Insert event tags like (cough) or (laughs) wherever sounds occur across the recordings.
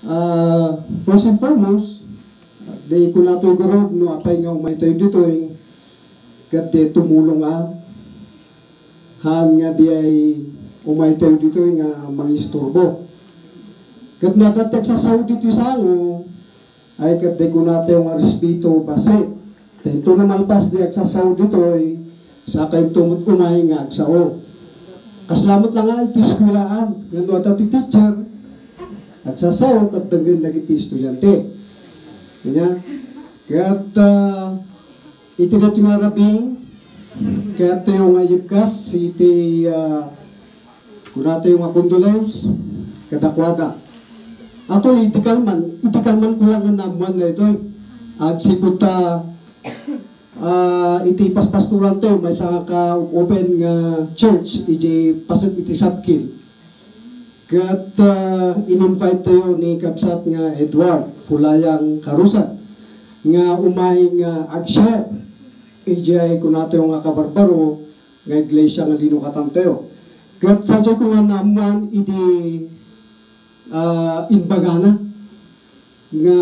Uh, first and foremost, di ko nato guro no apay nga umay tayo dito yung kat di tumulong nga han nga di ay umay tayo dito nga mangisturbo. Kat natatek sa Saudi dito sa ano, ay kat di ko nato yung respeto basit. Ito na malpas di sa Saudi ay sa kay tumut umay nga sa o. Kasalamat lang nga iti eskwilaan. Nga no ti teacher. At sa sao kat daghan nagiti estudyante. Kanya, kaya't uh, iti na rabing, kaya't yung ayibkas, iti uh, kunata yung condolence, kadakwada. Ato, iti kalman, iti kalman ko lang nga namuan na ito. At siputa, uh, iti paspasturan to, may sa ka open nga church, iti pasag iti sabkil. Kat uh, in-invite tayo ni Kapsat nga Edward Fulayang Karusan nga umay nga agshare ijay ko nato yung nga kabarbaro nga iglesia nga linukatan tayo. Kat sa ko nga naman idi uh, inbagana nga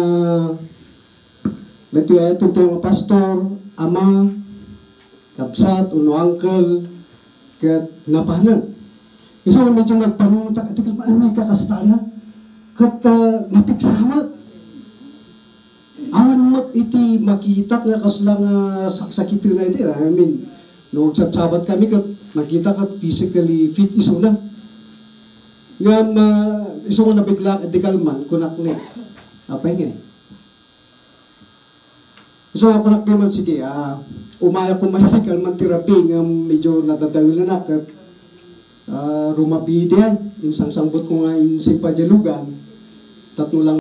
natuya ito nga pastor, ama, kapsat, uno uncle, kat napanan. Isa na medyo nagpanunta, ito ka ano may kakastana, kat uh, napiksamat. Awan mat iti makita nga kaslang uh, saksakitin na iti. I mean, no sabat kami kat makita kat physically fit iso na. Nga ma, iso nga nabigla di kalman kunak ni. Apay nga. So ako nakliman sige, ah, umaya ko si (laughs) kalman therapy nga medyo nadadagol na kat uh, rumapide yung sang sambot ko nga in simpadyalugan tatlo lang